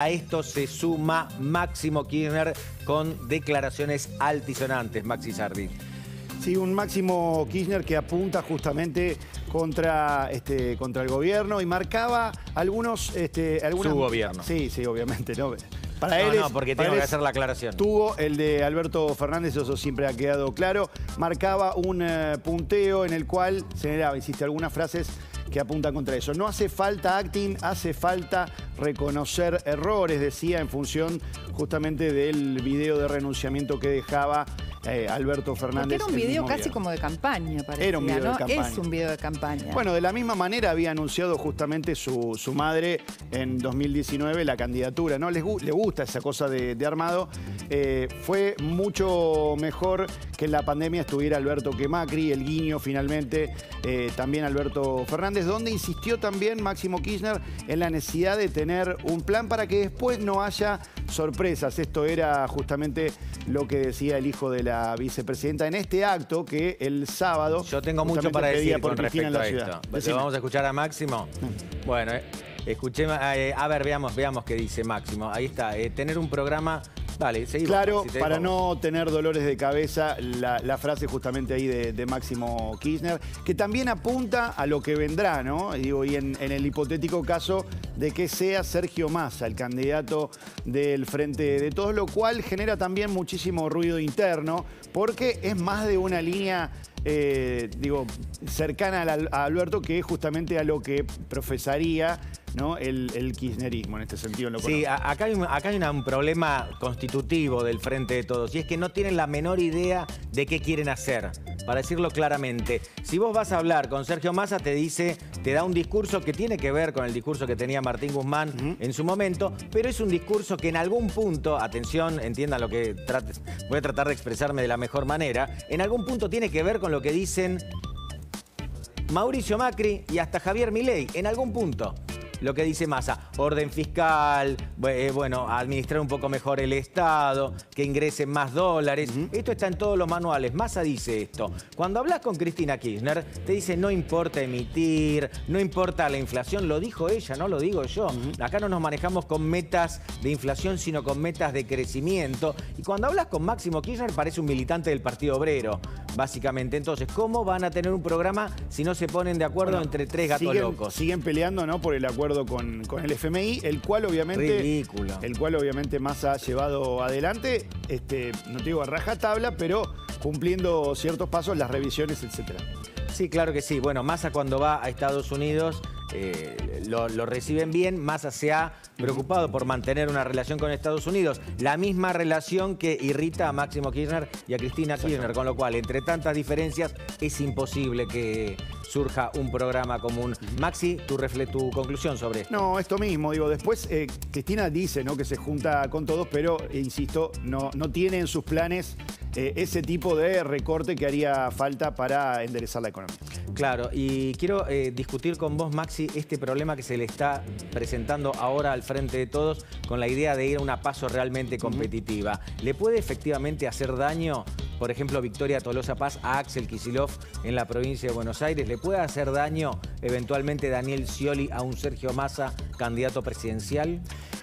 A esto se suma Máximo Kirchner con declaraciones altisonantes, Maxi Sardi. Sí, un Máximo Kirchner que apunta justamente contra, este, contra el gobierno y marcaba algunos... Este, algunas... Su gobierno. Sí, sí, obviamente. ¿no? Para no, él no, porque tengo que hacer la aclaración. Tuvo el de Alberto Fernández, eso siempre ha quedado claro. Marcaba un eh, punteo en el cual generaba, insiste, algunas frases que apuntan contra eso. No hace falta acting, hace falta reconocer errores, decía, en función justamente del video de renunciamiento que dejaba eh, Alberto Fernández. era un video casi como de campaña, parecía, Era un video de campaña. Es un video de campaña. Bueno, de la misma manera había anunciado justamente su, su madre en 2019 la candidatura, ¿no? Les, le gusta esa cosa de, armado. Eh, fue mucho mejor que en la pandemia estuviera Alberto que Macri, el guiño finalmente, eh, también Alberto Fernández, donde insistió también Máximo Kirchner en la necesidad de tener un plan para que después no haya sorpresas. Esto era justamente lo que decía el hijo de la vicepresidenta en este acto que el sábado... Yo tengo mucho para decir con respecto a esto. vamos a escuchar a Máximo? Bueno, eh, escuché, eh, a ver, veamos, veamos qué dice Máximo. Ahí está, eh, tener un programa Dale, seguimos. Claro, para no tener dolores de cabeza, la, frase justamente ahí de, Máximo Kirchner, que también apunta a lo que vendrá, ¿no? Y, digo, y en, el hipotético caso de que sea Sergio Massa el candidato del Frente de Todos, lo cual genera también muchísimo ruido interno, porque es más de una línea eh, digo, cercana a, Alberto, que es justamente a lo que profesaría ¿no? el, kirchnerismo en este sentido. sí, acá hay, acá hay un problema constitutivo del Frente de Todos, y es que no tienen la menor idea de qué quieren hacer para decirlo claramente. Si vos vas a hablar con Sergio Massa, te dice, te da un discurso que tiene que ver con el discurso que tenía Martín Guzmán en su momento, pero es un discurso que en algún punto, atención, entiendan lo que trates, voy a tratar de expresarme de la mejor manera, en algún punto tiene que ver con lo que dicen Mauricio Macri y hasta Javier Milei, en algún punto lo que dice Massa, orden fiscal, eh, bueno, administrar un poco mejor el Estado, que ingresen más dólares. Esto está en todos los manuales. Massa dice esto. Cuando hablas con Cristina Kirchner, te dice no importa emitir, no importa la inflación, lo dijo ella, no lo digo yo. Acá no nos manejamos con metas de inflación, sino con metas de crecimiento. Y cuando hablas con Máximo Kirchner, parece un militante del Partido Obrero, básicamente. Entonces, ¿cómo van a tener un programa si no se ponen de acuerdo entre tres gatos locos? Siguen peleando, ¿no? Por el acuerdo con, el FMI, el cual obviamente. El cual obviamente más ha llevado adelante, este, no te digo a raja tabla, pero cumpliendo ciertos pasos, las revisiones, etcétera. Sí, claro que sí. Bueno, Massa cuando va a Estados Unidos eh, lo, reciben bien. Massa se ha preocupado por mantener una relación con Estados Unidos, la misma relación que irrita a Máximo Kirchner y a Cristina Kirchner, con lo cual, entre tantas diferencias, es imposible que surja un programa común. Maxi, tu, tu conclusión sobre esto. No, esto mismo, digo, después eh, Cristina dice ¿no? que se junta con todos, pero, insisto, no, no tiene en sus planes eh, ese tipo de recorte que haría falta para enderezar la economía. Claro, y quiero eh, discutir con vos, Maxi, este problema que se le está presentando ahora al frente de todos con la idea de ir a una paso realmente competitiva. ¿Le puede efectivamente hacer daño, por ejemplo, Victoria Tolosa Paz a Axel Kisilov en la provincia de Buenos Aires? ¿Le puede hacer daño eventualmente Daniel Scioli a un Sergio Massa, candidato presidencial?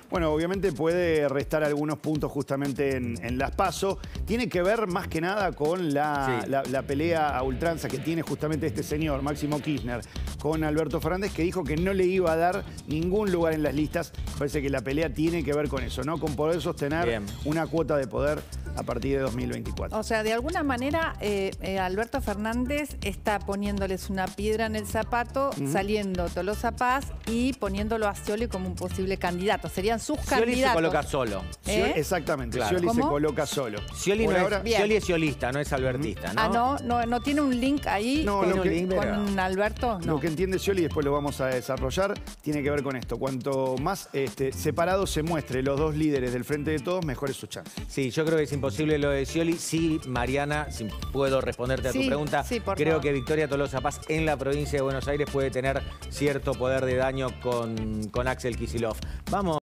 Bueno, obviamente puede restar algunos puntos justamente en, las PASO. Tiene que ver más que nada con la, pelea a ultranza que tiene justamente este señor, Máximo Kirchner, con Alberto Fernández, que dijo que no le iba a dar ningún lugar en las listas. Parece que la pelea tiene que ver con eso, ¿no? Con poder sostener una cuota de poder a partir de 2024. O sea, de alguna manera eh, eh, Alberto Fernández está poniéndoles una piedra en el zapato, saliendo Tolosa Paz y poniéndolo a Scioli como un posible candidato. Serían sus Scioli se coloca solo. ¿Eh? Exactamente, Scioli se coloca solo. Scioli, no es, Sciolista, no es albertista, ¿no? Ah, no, no, no tiene un link ahí con, Alberto. Lo que entiende Scioli, después lo vamos a desarrollar, tiene que ver con esto. Cuanto más este, separados se muestre los dos líderes del Frente de Todos, mejor es su chance. Sí, yo creo que es importante posible lo de Scioli. Sí, Mariana, si puedo responderte a tu pregunta, creo que Victoria Tolosa Paz en la provincia de Buenos Aires puede tener cierto poder de daño con, con Axel Kisilov. Vamos.